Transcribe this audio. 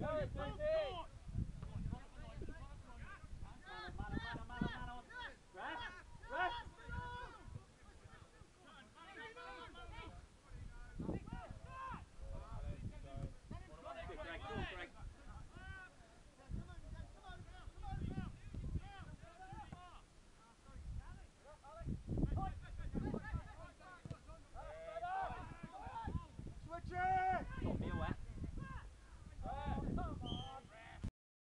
Go, Spencer.